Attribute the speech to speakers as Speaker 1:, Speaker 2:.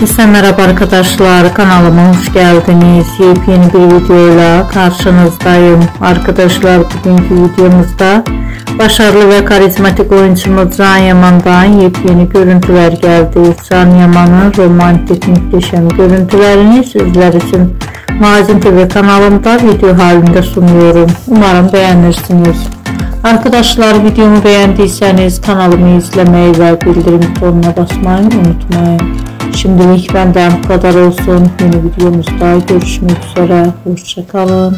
Speaker 1: Herkese merhaba arkadaşlar kanalıma hoş geldiniz. Yepyeni bir videoyla karşınızdayım. Arkadaşlar bugünkü videomuzda başarılı ve karizmatik oyuncumuz Can Yaman'dan yepyeni görüntüler geldi. Can Yaman'ın romantik muhteşem görüntülerini sizler için Mazin TV kanalımda video halinde sunuyorum. Umarım beğenirsiniz. Arkadaşlar videomu beğendiyseniz kanalımı izlemeyi ve bildirim butonuna basmayı unutmayın. Şimdilik benden bu kadar olsun. Yeni videomuzda görüşmek üzere. Hoşçakalın.